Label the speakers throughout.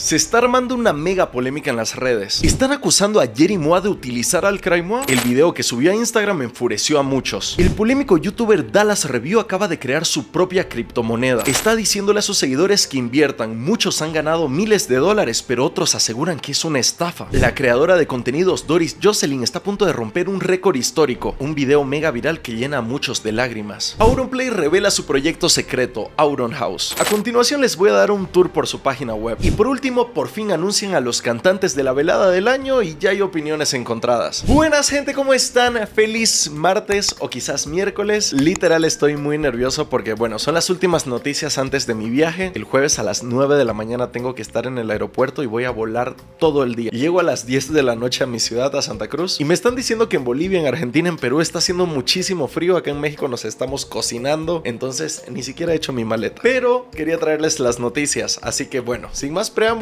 Speaker 1: Se está armando una mega polémica en las redes. Están acusando a Jerry Moa de utilizar al Moa. El video que subió a Instagram enfureció a muchos. El polémico youtuber Dallas Review acaba de crear su propia criptomoneda. Está diciéndole a sus seguidores que inviertan. Muchos han ganado miles de dólares, pero otros aseguran que es una estafa. La creadora de contenidos Doris Jocelyn está a punto de romper un récord histórico. Un video mega viral que llena a muchos de lágrimas. Auronplay revela su proyecto secreto, Auron House. A continuación les voy a dar un tour por su página web. Y por último, por fin anuncian a los cantantes de la velada del año y ya hay opiniones encontradas. Buenas gente, ¿cómo están? Feliz martes o quizás miércoles. Literal estoy muy nervioso porque bueno, son las últimas noticias antes de mi viaje. El jueves a las 9 de la mañana tengo que estar en el aeropuerto y voy a volar todo el día. Llego a las 10 de la noche a mi ciudad, a Santa Cruz, y me están diciendo que en Bolivia, en Argentina, en Perú está haciendo muchísimo frío. Acá en México nos estamos cocinando, entonces ni siquiera he hecho mi maleta. Pero quería traerles las noticias, así que bueno, sin más preámbulos,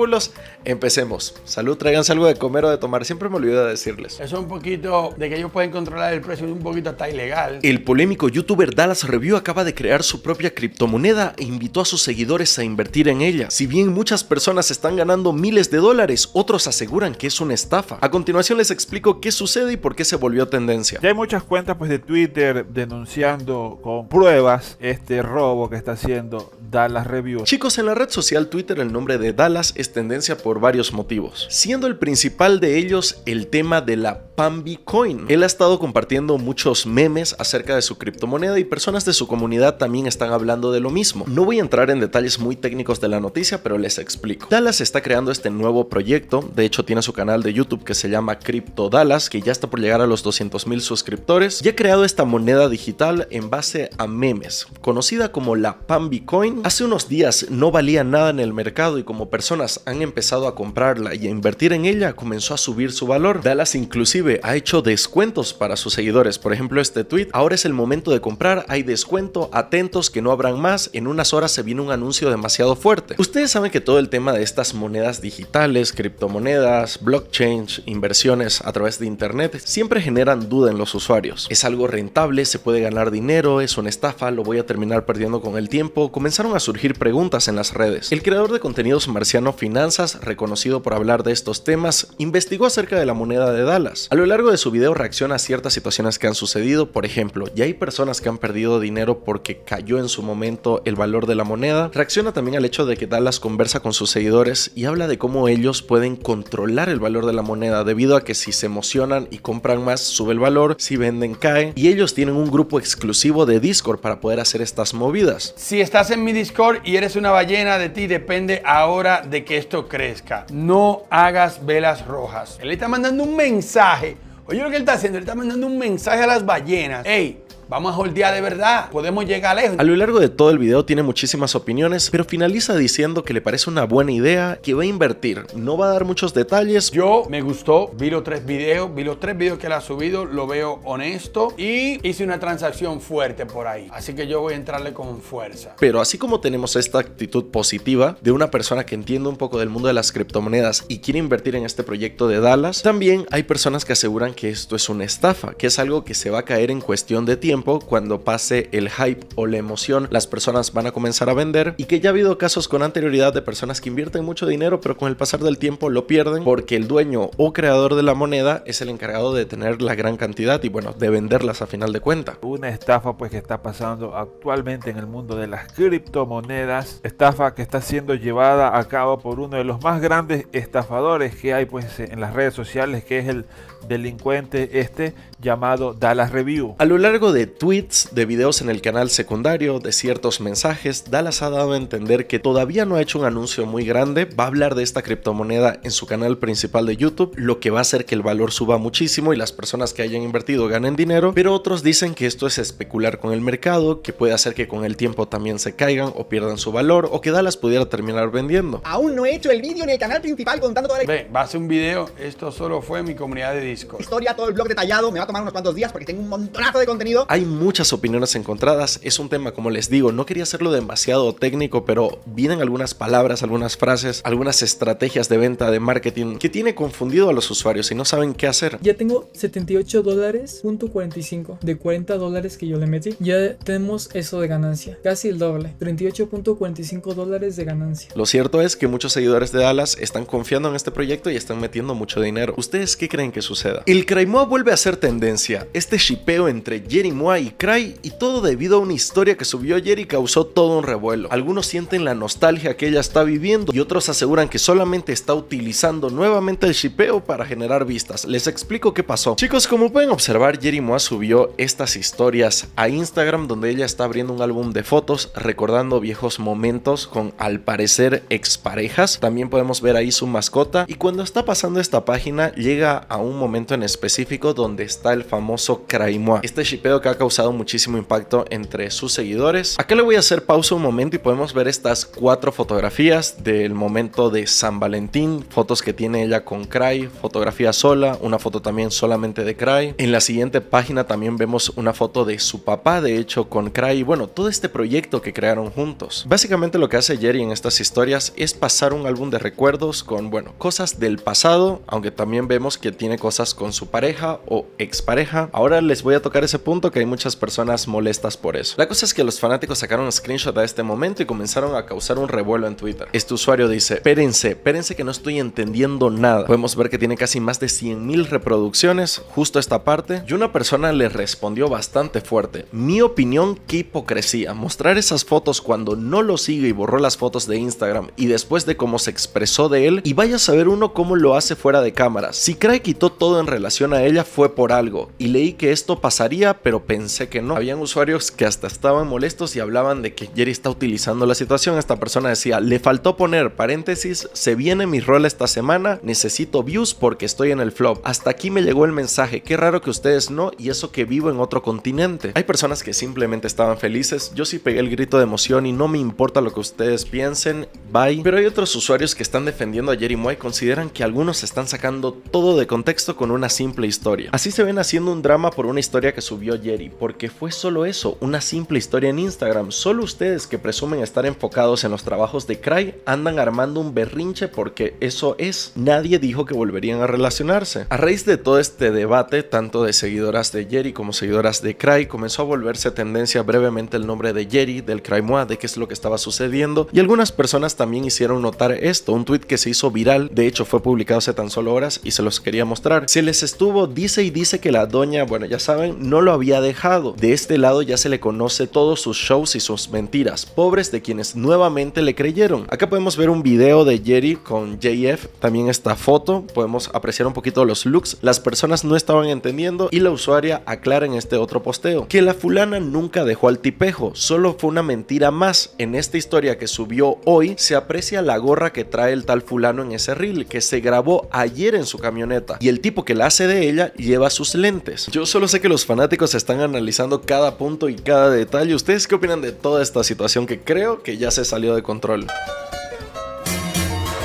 Speaker 1: empecemos. Salud, tráiganse algo de comer o de tomar. Siempre me olvido de decirles.
Speaker 2: Eso es un poquito de que ellos pueden controlar el precio, un poquito hasta ilegal.
Speaker 1: El polémico youtuber Dallas Review acaba de crear su propia criptomoneda e invitó a sus seguidores a invertir en ella. Si bien muchas personas están ganando miles de dólares, otros aseguran que es una estafa. A continuación les explico qué sucede y por qué se volvió tendencia.
Speaker 3: Ya hay muchas cuentas pues de Twitter denunciando con pruebas este robo que está haciendo Dallas Review.
Speaker 1: Chicos, en la red social Twitter el nombre de Dallas es tendencia por varios motivos, siendo el principal de ellos el tema de la Pambi Coin. Él ha estado compartiendo muchos memes acerca de su criptomoneda y personas de su comunidad también están hablando de lo mismo. No voy a entrar en detalles muy técnicos de la noticia, pero les explico. Dallas está creando este nuevo proyecto, de hecho tiene su canal de YouTube que se llama Crypto Dallas, que ya está por llegar a los 200 mil suscriptores, y ha creado esta moneda digital en base a memes, conocida como la Pambi Coin. Hace unos días no valía nada en el mercado y como personas han empezado a comprarla y a invertir en ella, comenzó a subir su valor. Dallas inclusive ha hecho descuentos para sus seguidores. Por ejemplo, este tweet, ahora es el momento de comprar, hay descuento, atentos que no habrán más, en unas horas se viene un anuncio demasiado fuerte. Ustedes saben que todo el tema de estas monedas digitales, criptomonedas, blockchain, inversiones a través de internet, siempre generan duda en los usuarios. ¿Es algo rentable? ¿Se puede ganar dinero? ¿Es una estafa? ¿Lo voy a terminar perdiendo con el tiempo? Comenzaron a surgir preguntas en las redes. El creador de contenidos Marciano Finanzas, reconocido por hablar de estos temas, investigó acerca de la moneda de Dallas. A lo largo de su video reacciona a ciertas situaciones que han sucedido, por ejemplo, ya hay personas que han perdido dinero porque cayó en su momento el valor de la moneda. Reacciona también al hecho de que Dallas conversa con sus seguidores y habla de cómo ellos pueden controlar el valor de la moneda debido a que si se emocionan y compran más sube el valor, si venden cae y ellos tienen un grupo exclusivo de Discord para poder hacer estas movidas.
Speaker 2: Si estás en mi Discord y eres una ballena, de ti depende ahora de que esto crezca. No hagas velas rojas. Él está mandando un mensaje. Oye lo que él está haciendo, él está mandando un mensaje a las ballenas. Hey, Vamos a holdear de verdad. Podemos llegar lejos.
Speaker 1: A lo largo de todo el video tiene muchísimas opiniones, pero finaliza diciendo que le parece una buena idea, que va a invertir. No va a dar muchos detalles.
Speaker 2: Yo me gustó, vi los tres videos, vi los tres videos que él ha subido, lo veo honesto y hice una transacción fuerte por ahí. Así que yo voy a entrarle con fuerza.
Speaker 1: Pero así como tenemos esta actitud positiva de una persona que entiende un poco del mundo de las criptomonedas y quiere invertir en este proyecto de Dallas, también hay personas que aseguran que esto es una estafa, que es algo que se va a caer en cuestión de tiempo cuando pase el hype o la emoción, las personas van a comenzar a vender y que ya ha habido casos con anterioridad de personas que invierten mucho dinero pero con el pasar del tiempo lo pierden porque el dueño o creador de la moneda es el encargado de tener la gran cantidad y bueno, de venderlas a final de cuenta.
Speaker 3: Una estafa pues que está pasando actualmente en el mundo de las criptomonedas, estafa que está siendo llevada a cabo por uno de los más grandes estafadores que hay pues en las redes sociales que es el delincuente este llamado Dallas Review.
Speaker 1: A lo largo de tweets, de videos en el canal secundario, de ciertos mensajes, Dallas ha dado a entender que todavía no ha hecho un anuncio muy grande, va a hablar de esta criptomoneda en su canal principal de YouTube, lo que va a hacer que el valor suba muchísimo y las personas que hayan invertido ganen dinero, pero otros dicen que esto es especular con el mercado, que puede hacer que con el tiempo también se caigan o pierdan su valor o que Dallas pudiera terminar vendiendo.
Speaker 4: Aún no he hecho el vídeo en el canal principal contando toda la
Speaker 2: Ve, va a ser un video, esto solo fue en mi comunidad de Discord.
Speaker 4: historia, todo el blog detallado, me va a tomar unos cuantos días porque tengo un montonazo de contenido.
Speaker 1: Hay muchas opiniones encontradas, es un tema, como les digo, no quería hacerlo demasiado técnico, pero vienen algunas palabras, algunas frases, algunas estrategias de venta, de marketing, que tiene confundido a los usuarios y no saben qué hacer.
Speaker 5: Ya tengo 78 dólares, punto 45 de 40 dólares que yo le metí. Ya tenemos eso de ganancia, casi el doble, 38.45 dólares de ganancia.
Speaker 1: Lo cierto es que muchos seguidores de Dallas están confiando en este proyecto y están metiendo mucho dinero. ¿Ustedes qué creen que El Crymoa vuelve a ser tendencia. Este shipeo entre Jerry Moa y Cry y todo debido a una historia que subió Jerry causó todo un revuelo. Algunos sienten la nostalgia que ella está viviendo y otros aseguran que solamente está utilizando nuevamente el shipeo para generar vistas. Les explico qué pasó. Chicos, como pueden observar, Jerry Moa subió estas historias a Instagram donde ella está abriendo un álbum de fotos recordando viejos momentos con al parecer exparejas. También podemos ver ahí su mascota y cuando está pasando esta página llega a un momento en específico donde está el famoso Craimoa. Este shipeo que ha causado muchísimo impacto entre sus seguidores. Acá le voy a hacer pausa un momento y podemos ver estas cuatro fotografías del momento de San Valentín, fotos que tiene ella con Cry, fotografía sola, una foto también solamente de Cry. En la siguiente página también vemos una foto de su papá, de hecho con Cry, bueno, todo este proyecto que crearon juntos. Básicamente lo que hace Jerry en estas historias es pasar un álbum de recuerdos con, bueno, cosas del pasado, aunque también vemos que tiene cosas con su pareja o expareja. Ahora les voy a tocar ese punto que hay muchas personas molestas por eso. La cosa es que los fanáticos sacaron un screenshot a este momento y comenzaron a causar un revuelo en Twitter. Este usuario dice, espérense, espérense que no estoy entendiendo nada. Podemos ver que tiene casi más de 100.000 reproducciones justo esta parte y una persona le respondió bastante fuerte. Mi opinión, qué hipocresía. Mostrar esas fotos cuando no lo sigue y borró las fotos de Instagram y después de cómo se expresó de él y vaya a saber uno cómo lo hace fuera de cámaras. Si Cray quitó todo en relación a ella fue por algo y leí que esto pasaría pero pensé que no. Habían usuarios que hasta estaban molestos y hablaban de que Jerry está utilizando la situación. Esta persona decía, le faltó poner paréntesis, se viene mi rol esta semana, necesito views porque estoy en el flop. Hasta aquí me llegó el mensaje, qué raro que ustedes no y eso que vivo en otro continente. Hay personas que simplemente estaban felices, yo sí pegué el grito de emoción y no me importa lo que ustedes piensen, bye. Pero hay otros usuarios que están defendiendo a Jerry Moy consideran que algunos están sacando todo de contexto con una simple historia. Así se ven haciendo un drama por una historia que subió Jerry, porque fue solo eso, una simple historia en Instagram. Solo ustedes que presumen estar enfocados en los trabajos de Cry andan armando un berrinche porque eso es. Nadie dijo que volverían a relacionarse. A raíz de todo este debate, tanto de seguidoras de Jerry como seguidoras de Cry, comenzó a volverse tendencia brevemente el nombre de Jerry, del Crymoa, de qué es lo que estaba sucediendo, y algunas personas también hicieron notar esto, un tweet que se hizo viral, de hecho fue publicado hace tan solo horas y se los quería mostrar. Se les estuvo, dice y dice que la doña, bueno ya saben, no lo había dejado. De este lado ya se le conoce todos sus shows y sus mentiras, pobres de quienes nuevamente le creyeron. Acá podemos ver un video de Jerry con JF, también esta foto, podemos apreciar un poquito los looks, las personas no estaban entendiendo y la usuaria aclara en este otro posteo. Que la fulana nunca dejó al tipejo, solo fue una mentira más. En esta historia que subió hoy se aprecia la gorra que trae el tal fulano en ese reel que se grabó ayer en su camioneta. Y el tipo que la hace de ella lleva sus lentes. Yo solo sé que los fanáticos están analizando cada punto y cada detalle. ¿Ustedes qué opinan de toda esta situación que creo que ya se salió de control?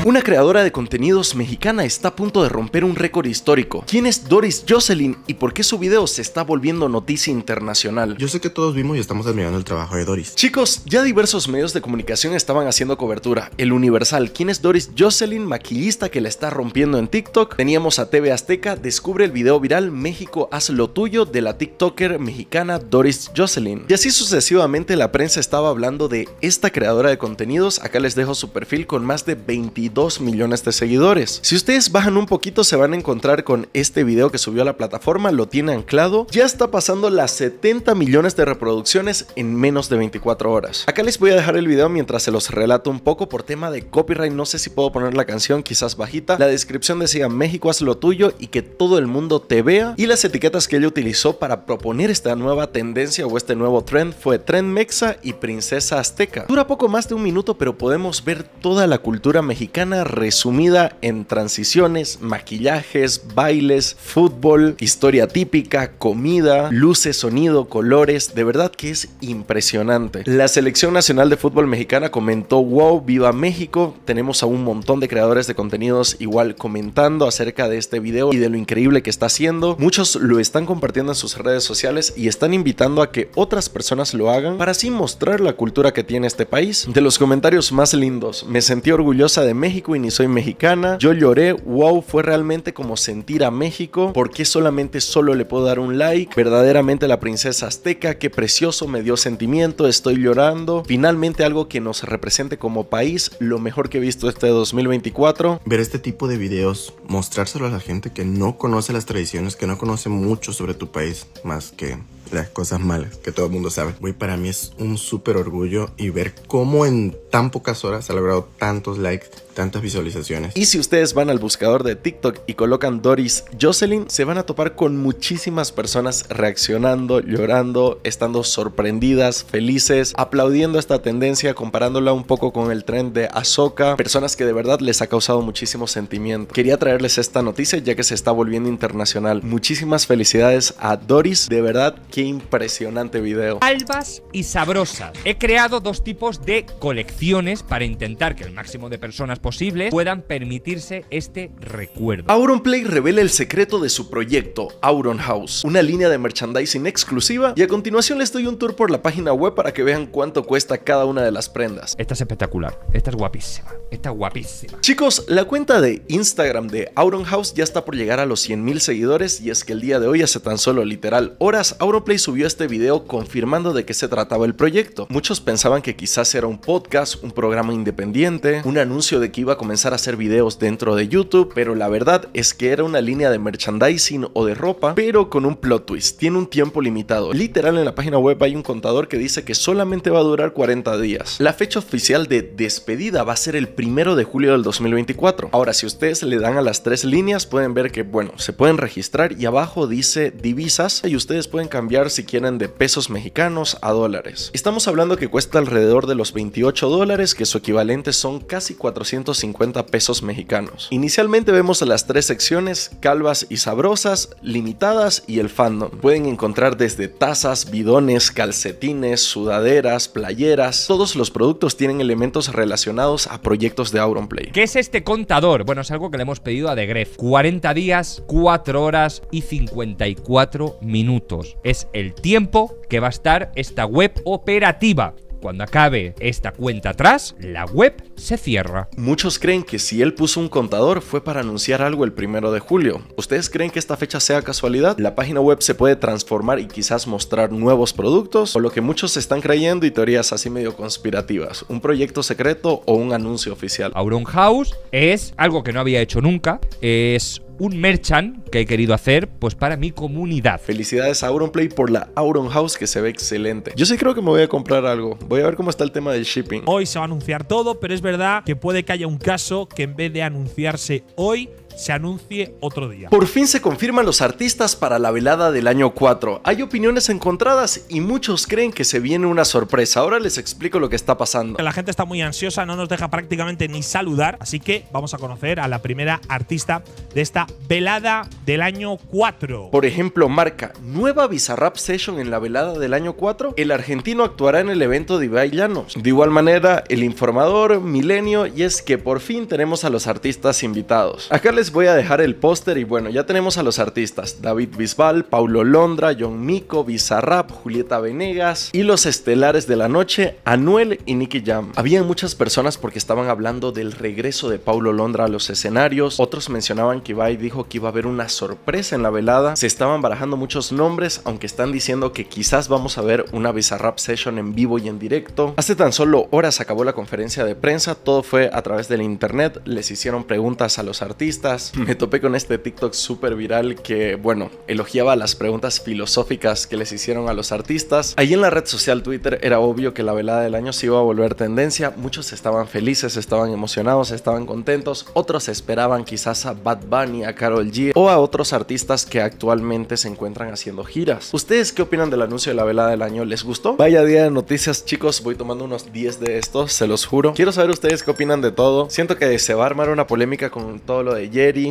Speaker 1: Una creadora de contenidos mexicana está a punto de romper un récord histórico. ¿Quién es Doris Jocelyn y por qué su video se está volviendo noticia internacional?
Speaker 6: Yo sé que todos vimos y estamos admirando el trabajo de Doris.
Speaker 1: Chicos, ya diversos medios de comunicación estaban haciendo cobertura. El Universal, ¿quién es Doris Jocelyn, maquillista que la está rompiendo en TikTok? Teníamos a TV Azteca, descubre el video viral México haz lo tuyo de la TikToker mexicana Doris Jocelyn. Y así sucesivamente la prensa estaba hablando de esta creadora de contenidos. Acá les dejo su perfil con más de 22 millones de seguidores. Si ustedes bajan un poquito se van a encontrar con este video que subió a la plataforma, lo tiene anclado, ya está pasando las 70 millones de reproducciones en menos de 24 horas. Acá les voy a dejar el video mientras se los relato un poco por tema de copyright, no sé si puedo poner la canción quizás bajita. La descripción decía México haz lo tuyo y que todo el mundo te vea y las etiquetas que ella utilizó para proponer esta nueva tendencia o este nuevo trend fue Trend Mexa y Princesa Azteca. Dura poco más de un minuto pero podemos ver toda la cultura mexicana resumida en transiciones, maquillajes, bailes, fútbol, historia típica, comida, luces, sonido, colores, de verdad que es impresionante. La selección nacional de fútbol mexicana comentó, wow, viva México, tenemos a un montón de creadores de contenidos igual comentando acerca de este video y de lo increíble que está haciendo. Muchos lo están compartiendo en sus redes sociales y están invitando a que otras personas lo hagan para así mostrar la cultura que tiene este país. De los comentarios más lindos, me sentí orgullosa de México y ni soy mexicana. Yo lloré, wow, fue realmente como sentir a México. ¿Por qué solamente solo le puedo dar un like? Verdaderamente la princesa azteca, qué precioso, me dio sentimiento, estoy llorando. Finalmente algo que nos represente como país, lo mejor que he visto este 2024.
Speaker 6: Ver este tipo de videos, mostrárselo a la gente que no conoce las tradiciones, que no conoce mucho sobre tu país, más que las cosas malas que todo el mundo sabe. Güey, para mí es un súper orgullo y ver cómo en tan pocas horas ha logrado tantos likes, tantas visualizaciones.
Speaker 1: Y si ustedes van al buscador de TikTok y colocan Doris Jocelyn, se van a topar con muchísimas personas reaccionando, llorando, estando sorprendidas, felices, aplaudiendo esta tendencia, comparándola un poco con el trend de Ahsoka, personas que de verdad les ha causado muchísimo sentimiento. Quería traerles esta noticia ya que se está volviendo internacional. Muchísimas felicidades a Doris, de verdad, qué impresionante video.
Speaker 7: Albas y sabrosas. He creado dos tipos de colecciones para intentar que el máximo de personas posibles puedan permitirse este recuerdo.
Speaker 1: Auronplay revela el secreto de su proyecto, Auron House, una línea de merchandising exclusiva y a continuación les doy un tour por la página web para que vean cuánto cuesta cada una de las prendas.
Speaker 7: Esta es espectacular, esta es guapísima, esta es guapísima.
Speaker 1: Chicos, la cuenta de Instagram de Auron House ya está por llegar a los 100.000 seguidores y es que el día de hoy hace tan solo literal horas Auronplay subió este video confirmando de qué se trataba el proyecto. Muchos pensaban que quizás era un podcast, un programa independiente, un anuncio de que iba a comenzar a hacer videos dentro de YouTube, pero la verdad es que era una línea de merchandising o de ropa, pero con un plot twist. Tiene un tiempo limitado. Literal en la página web hay un contador que dice que solamente va a durar 40 días. La fecha oficial de despedida va a ser el primero de julio del 2024. Ahora, si ustedes le dan a las tres líneas, pueden ver que, bueno, se pueden registrar y abajo dice divisas y ustedes pueden cambiar si quieren de pesos mexicanos a dólares. Estamos hablando que cuesta alrededor de los 28 dólares, que su equivalente son casi 450 pesos mexicanos. Inicialmente vemos las tres secciones, calvas y sabrosas, limitadas y el fandom. Pueden encontrar desde tazas, bidones, calcetines, sudaderas, playeras. Todos los productos tienen elementos relacionados a proyectos de Auronplay.
Speaker 7: ¿Qué es este contador? Bueno, es algo que le hemos pedido a The Gref. 40 días, 4 horas y 54 minutos. Es el tiempo que va a estar esta web operativa. Cuando acabe esta cuenta atrás, la web se cierra.
Speaker 1: Muchos creen que si él puso un contador fue para anunciar algo el primero de julio. ¿Ustedes creen que esta fecha sea casualidad? La página web se puede transformar y quizás mostrar nuevos productos, o lo que muchos están creyendo y teorías así medio conspirativas, un proyecto secreto o un anuncio oficial.
Speaker 7: Auron House es algo que no había hecho nunca, es un merchant que he querido hacer pues para mi comunidad.
Speaker 1: Felicidades a Auronplay por la Auron House que se ve excelente. Yo sí creo que me voy a comprar algo. Voy a ver cómo está el tema del shipping.
Speaker 8: Hoy se va a anunciar todo, pero es verdad que puede que haya un caso que en vez de anunciarse hoy, se anuncie otro día.
Speaker 1: Por fin se confirman los artistas para la velada del año 4. Hay opiniones encontradas y muchos creen que se viene una sorpresa. Ahora les explico lo que está pasando.
Speaker 8: La gente está muy ansiosa, no nos deja prácticamente ni saludar, así que vamos a conocer a la primera artista de esta velada del año 4.
Speaker 1: Por ejemplo, marca nueva Bizarrap Session en la velada del año 4. El argentino actuará en el evento de Ibai Llanos. De igual manera, el informador, Milenio, y es que por fin tenemos a los artistas invitados. Acá les voy a dejar el póster y bueno, ya tenemos a los artistas. David Bisbal, Paulo Londra, John Mico, Bizarrap, Julieta Venegas y los estelares de la noche, Anuel y Nicky Jam. Había muchas personas porque estaban hablando del regreso de Paulo Londra a los escenarios. Otros mencionaban que Ibai dijo que iba a haber una sorpresa en la velada. Se estaban barajando muchos nombres, aunque están diciendo que quizás vamos a ver una Bizarrap Session en vivo y en directo. Hace tan solo horas acabó la conferencia de prensa, todo fue a través del internet, les hicieron preguntas a los artistas me topé con este TikTok súper viral que, bueno, elogiaba las preguntas filosóficas que les hicieron a los artistas. Ahí en la red social Twitter era obvio que la velada del año se iba a volver tendencia. Muchos estaban felices, estaban emocionados, estaban contentos. Otros esperaban quizás a Bad Bunny, a Carol G o a otros artistas que actualmente se encuentran haciendo giras. ¿Ustedes qué opinan del anuncio de la velada del año? ¿Les gustó? Vaya día de noticias, chicos. Voy tomando unos 10 de estos, se los juro. Quiero saber ustedes qué opinan de todo. Siento que se va a armar una polémica con todo lo de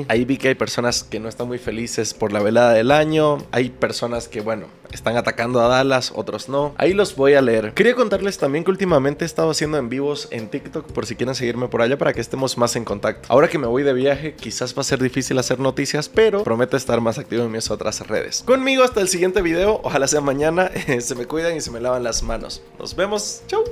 Speaker 1: Ahí vi que hay personas que no están muy felices por la velada del año. Hay personas que, bueno, están atacando a Dallas, otros no. Ahí los voy a leer. Quería contarles también que últimamente he estado haciendo en vivos en TikTok por si quieren seguirme por allá para que estemos más en contacto. Ahora que me voy de viaje, quizás va a ser difícil hacer noticias, pero prometo estar más activo en mis otras redes. Conmigo hasta el siguiente video, ojalá sea mañana. se me cuidan y se me lavan las manos. Nos vemos. Chau.